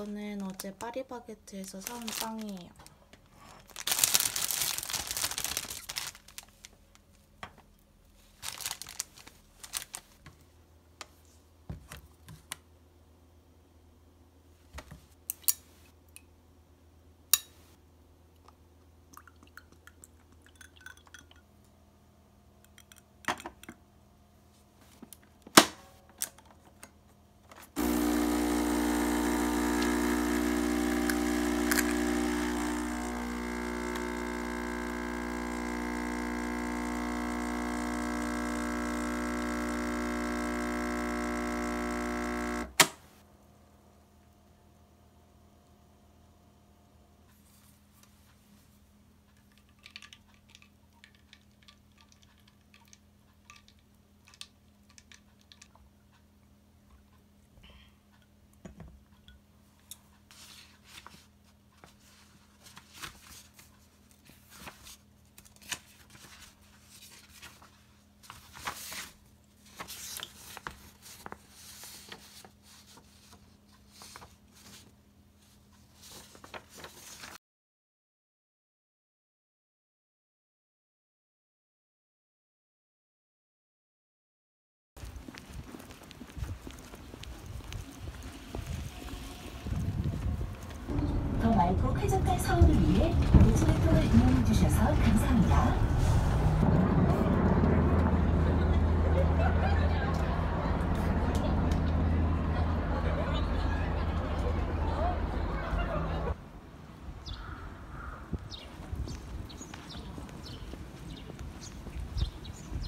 이거는 어제 파리바게트에서 사온 빵이에요. 더 맑고 쾌적한 서울을 위해 노즈웨터를 이용해 주셔서 감사합니다.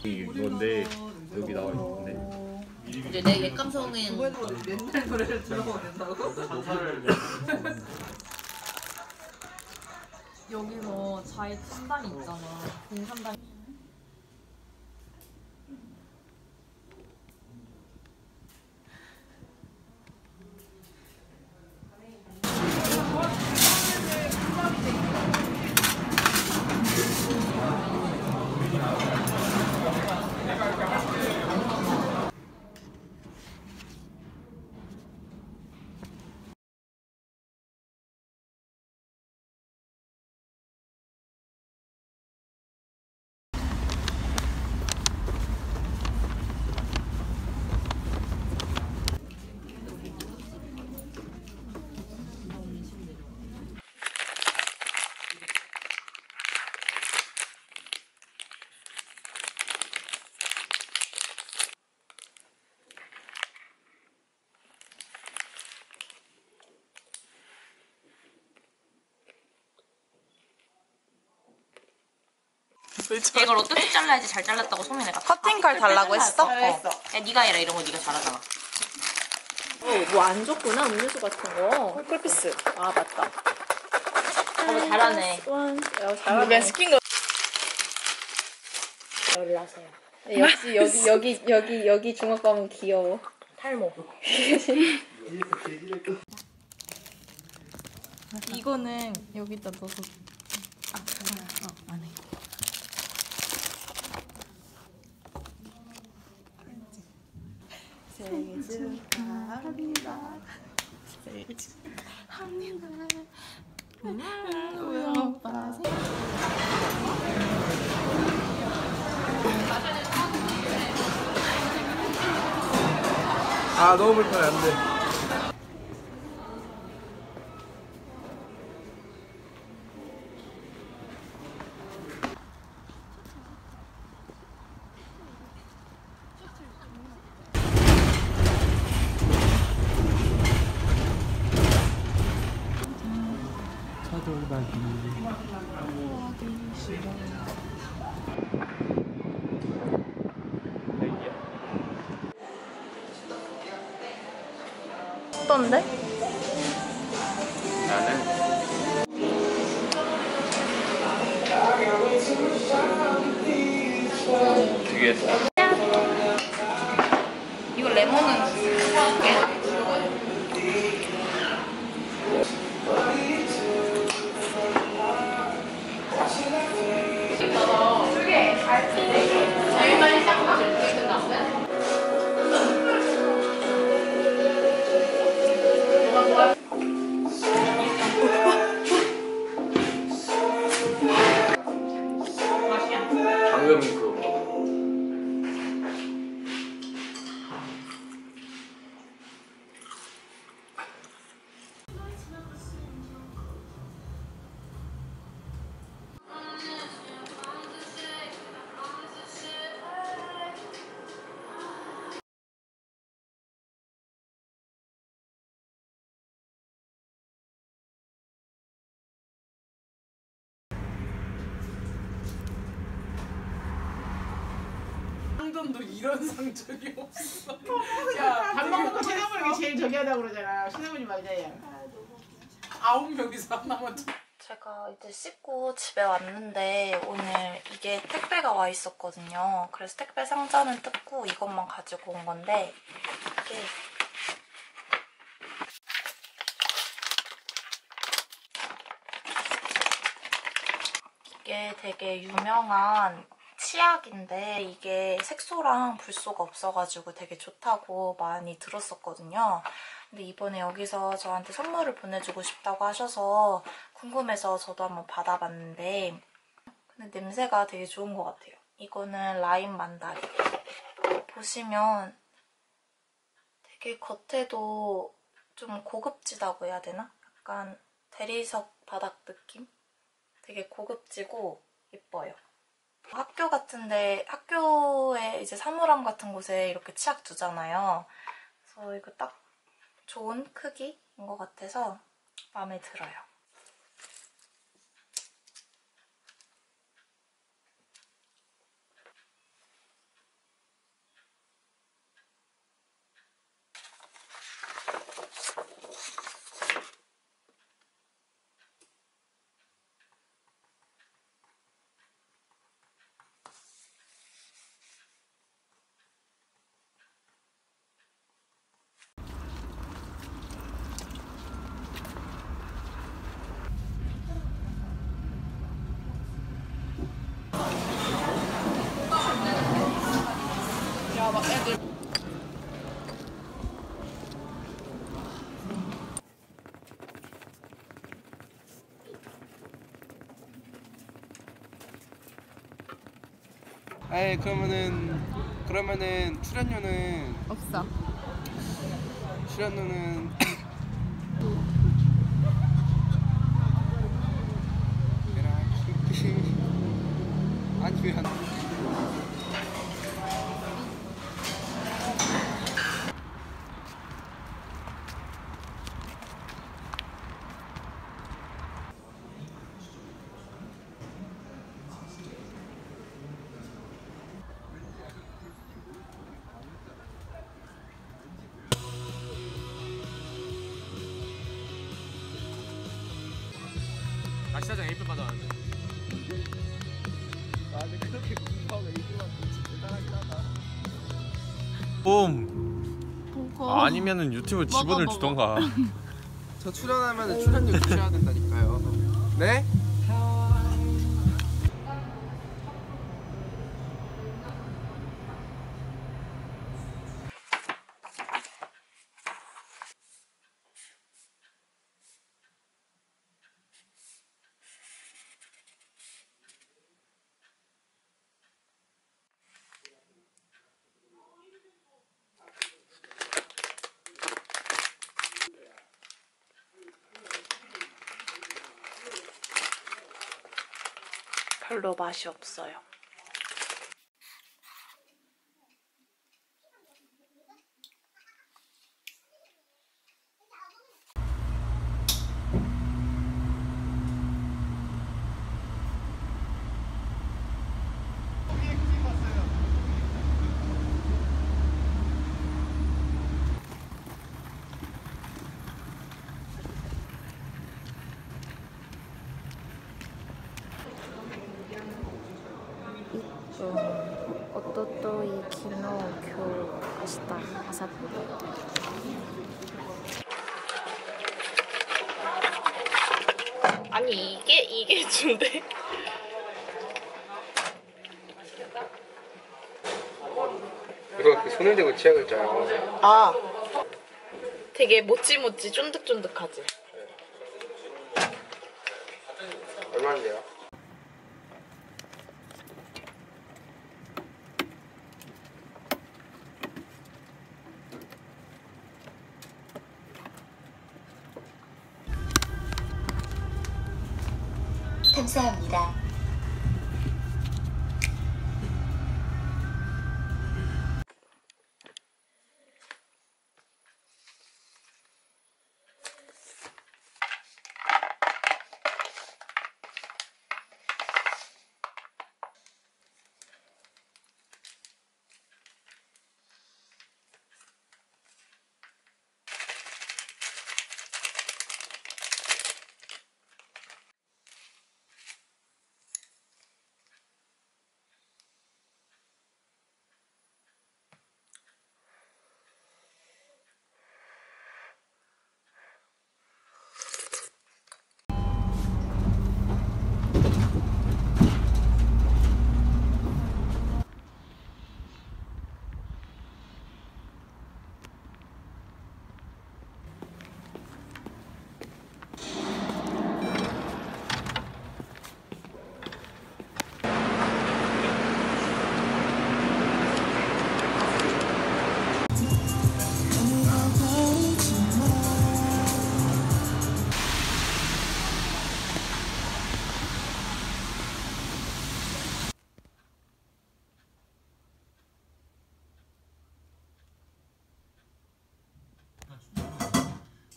이건데 여기 나와 있는데 이제 내 옛감성은 옛날 노래를 들어보야 된다고? 여기서 자해 3단이 있잖아. 공산당. 이걸 어떻게 잘라야지 잘 잘랐다고 소민이가 커팅 칼 달라고 했어? 어. 야 네가 해라 이런 거 네가 잘하잖아 뭐 안 줬구나 음료수 같은 거. 쿨피스. 아 맞다. 어 잘하네 원. 야 잘하네. 시킨 거. 열을 하세요 역시 여기 여기 여기 여기 중학 가면 귀여워. 탈모 이거는 여기다 넣어서. 아, 어, 안 해. 생일 축하합니다. 생일 축하합니다. 음, 우리 오빠 생일 아 너무 불편해 안돼 어떤데? 나는 되게 이거 레몬은 신혜전도 이런 상적이 없어. 야, 밥 먹는 시나몬이 제일 저기 하다고 그러잖아. 시나몬이 맞아요. 아홉 명이서 하나만 제가 이제 씻고 집에 왔는데 오늘 이게 택배가 와 있었거든요. 그래서 택배 상자는 뜯고 이것만 가지고 온 건데 이게 이게 되게 유명한 치약인데 이게 색소랑 불소가 없어가지고 되게 좋다고 많이 들었었거든요. 근데 이번에 여기서 저한테 선물을 보내주고 싶다고 하셔서 궁금해서 저도 한번 받아봤는데 근데 냄새가 되게 좋은 것 같아요. 이거는 라임 만다리. 보시면 되게 겉에도 좀 고급지다고 해야 되나? 약간 대리석 바닥 느낌? 되게 고급지고 예뻐요. 학교 같은데 학교에 이제 사물함 같은 곳에 이렇게 치약 두잖아요. 그래서 이거 딱 좋은 크기인 것 같아서 마음에 들어요. 아이 그러면은 그러면은 출연료는 없어. 출연료는 아시사장 에이플 받아왔는데 아 근데 그렇게 공부하고 얘기만 진짜 대단하긴 하다. 봄. 아니면은 유튜브 지분을 먹어. 주던가. 저 출연하면 출연료 주셔야 된다니까요. 네? 별로 맛이 없어요. 좀 아사부. 아니 이게 이게 준대. 이거 그 손을 대고 치약을 짜요 아 되게 모찌모찌 쫀득쫀득하지. 얼마인데요?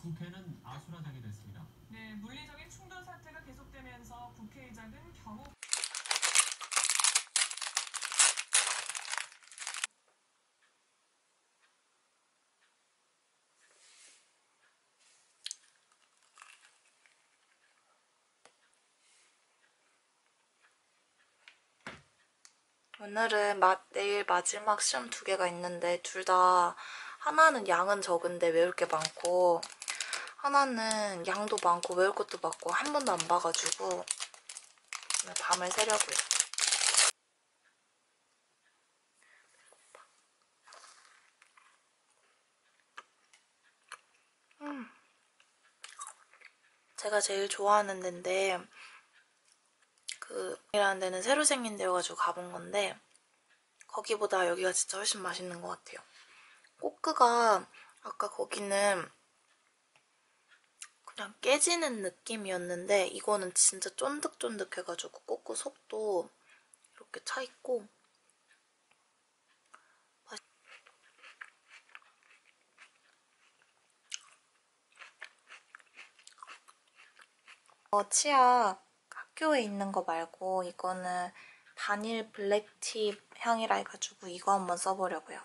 국회는 아수라장이 됐습니다. 네, 물리적인 충돌 사태가 계속되면서 국회의장은 경호 오늘은 마, 내일 마지막 시험 두 개가 있는데 둘 다 하나는 양은 적은데 외울 게 많고 하나는 양도 많고 외울 것도 많고 한 번도 안 봐가지고 오늘 밤을 새려고요. 음. 제가 제일 좋아하는 데인데 그 이라는 데는 새로 생긴 데여가지고 가본 건데 거기보다 여기가 진짜 훨씬 맛있는 것 같아요. 꼬끄가 아까 거기는 그냥 깨지는 느낌이었는데 이거는 진짜 쫀득쫀득해가지고 꼬끄 속도 이렇게 차 있고 맛- 어, 치약 학교에 있는 거 말고 이거는 바닐 블랙티 향이라 해가지고 이거 한번 써보려고요.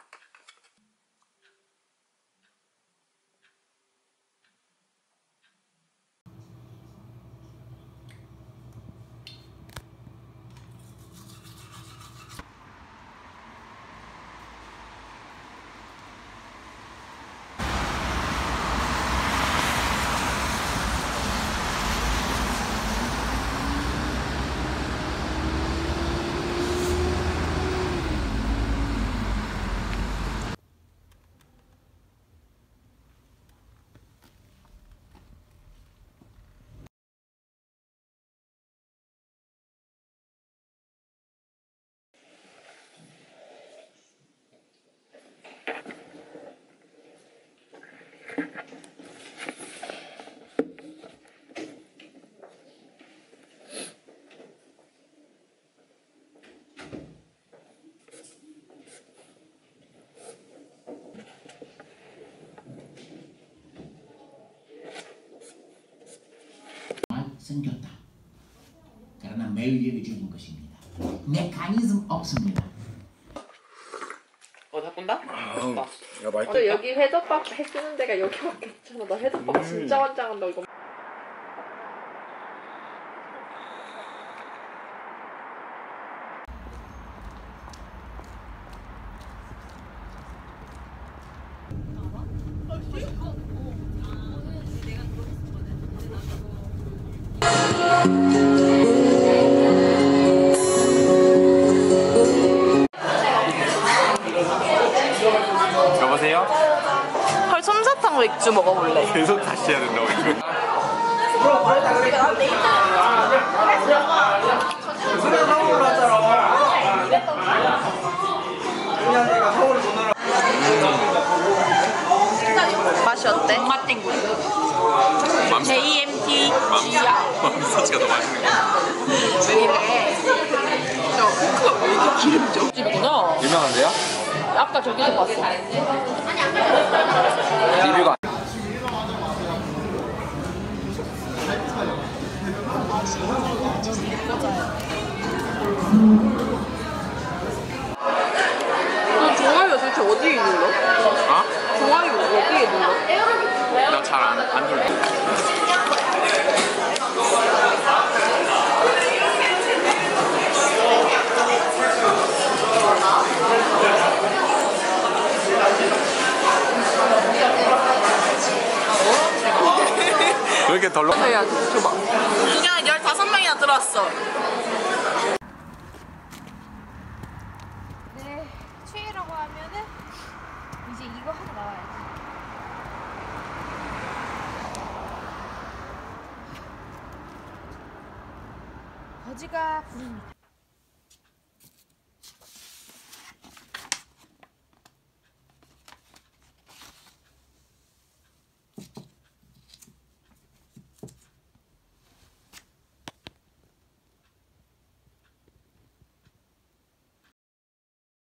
생겼다. 그러나 매일 여겨지는 것입니다. 메커니즘 없습니다. 어, 다 본다? 야 맛있다. 저 여기 회덮밥 해주는 데가 여기밖에 없잖아. 나 회덮밥 음. 진짜 환장한다 이거. 맥주 먹어볼래. 계속 다시 해야 된다고. 맛이 어때? 맘 JMT. 맘스터치가 더 맛있는 거. 집이구나. 유명한데요? 아까 저기서 봤어. 리뷰가 그 그 러.